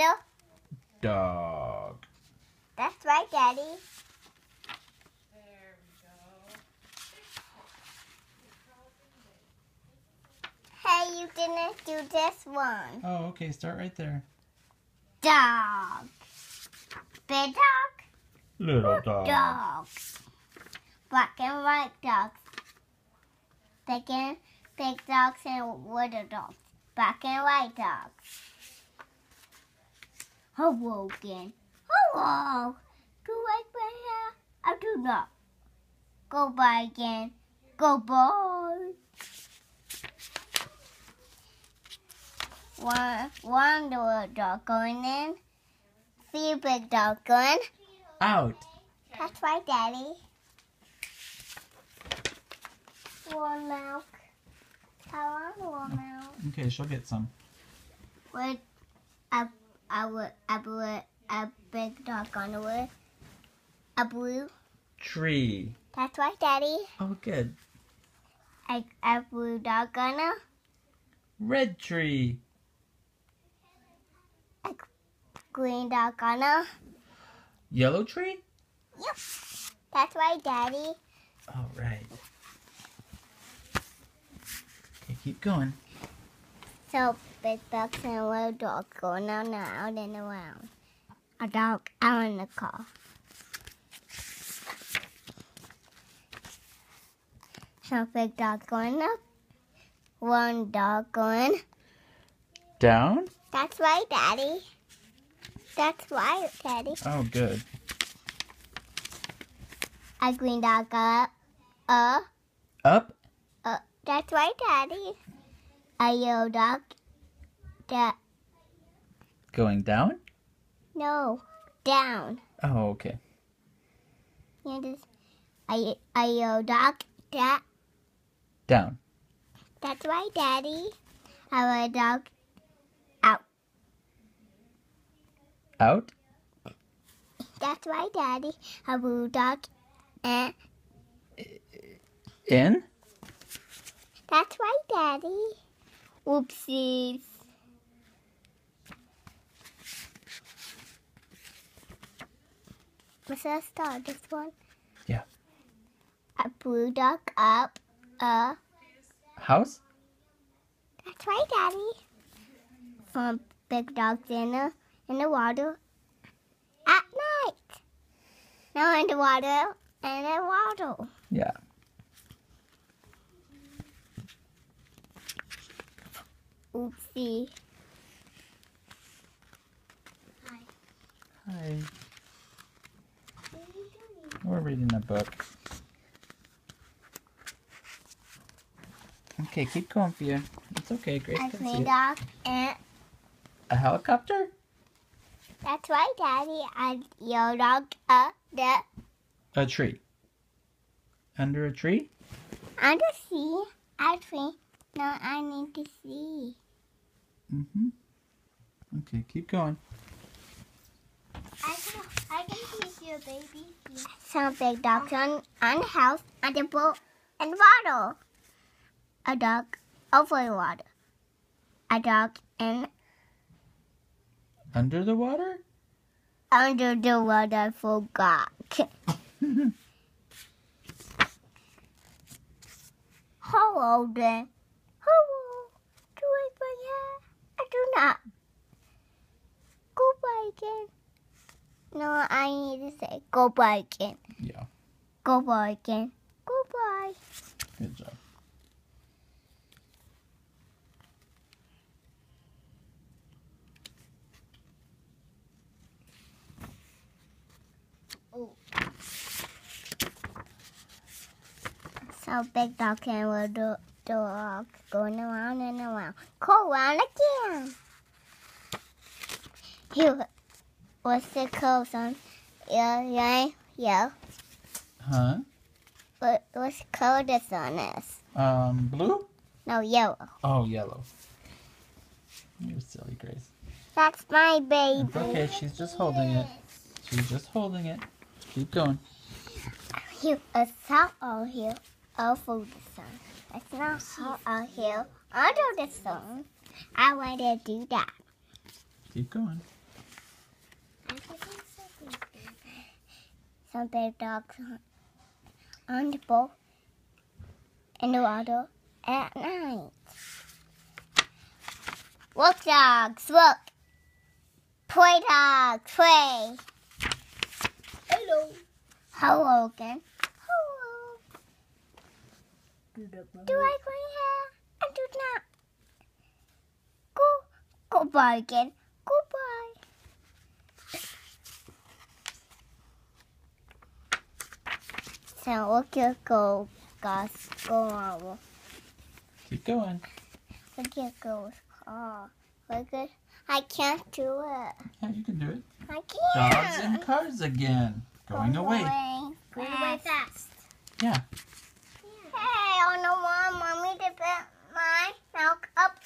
Little. Dog. That's right, Daddy. There we go. Hey, you didn't do this one. Oh, okay. Start right there. Dog. Big dog. Little dog. Dog. Black and white dogs. Big and big dogs and little dogs. Black and white dogs. Hello again. Hello. Do you like my hair? I do not. Go by again. Go boy. One, one little dog going in. Three big dog going. Out. That's right, Daddy. Warm milk. I want warm milk. Okay, she'll get some. With a, a, would, I blue, a big dog on the wood. A blue. Tree. That's right, Daddy. Oh, good. A, a blue dog on a Red tree. A green dog on a. Yellow tree? Yep. That's right, Daddy. All right. Okay, keep going. So big dogs and little dogs going out and out and around. A dog out in the car. So big dog going up. One dog going. Down? That's right, Daddy. That's right, Daddy. Oh, good. A green dog up. Uh, Up? uh, that's right, Daddy. A yellow dog. Da- Going down? no, down. Oh, okay. You just a, a yellow dog. Da- Down. That's right, Daddy. Red dog. Out. Out? That's right, Daddy. Blue dog. Eh. In? That's right, Daddy. Oopsies. What's that start? This one? Yeah. A blue duck up. a House? That's right, Daddy. From big dog dinner in the water at night. No, in the water and in the water. Yeah. Oopsie. Hi. Hi. We're reading a book. Okay, keep going, Fia. It's okay, Grace A can see dog and A helicopter? that's right, Daddy. A your dog up the A tree. Under a tree? under sea. I think no, I need to see. Mm-hmm. Okay, keep going. I can I can teach you, baby. Some big dogs on on the house, on the boat, and water. A dog over the water. A dog in Under the water? under the water. I forgot. Hello then. Hello. Do I my hair? I do not. Goodbye again. No, I need to say goodbye again. Yeah. Goodbye again. Goodbye. Good job. Oh. So big dog can and little dog going around and around. Go around again. Here, what's the clothes on? Yeah, yeah, yeah. Huh? What, what's color this on this? Um, blue? No, yellow. Oh, yellow. You're silly, Grace. That's my baby. It's okay, she's just holding it. She's just holding it. Keep going. Here, a salt out here over the sun. It's not hot out here. under the sun. song. I want to do that. Keep going. Some dogs on the boat in the water at night. Look, dogs, look. Play, dogs, play. Hello. Hello again. Hello. Do that, Mama. Do I grey hair? I do not. Go, goodbye again. Goodbye. So look at go, guys. Go on. Keep going. Look at goes. Oh, look at. I can't do it. Yeah, you can do it. I can't. and cars again. Going Go away. Going away fast. Yeah. Hey, I don't want mommy to put my milk up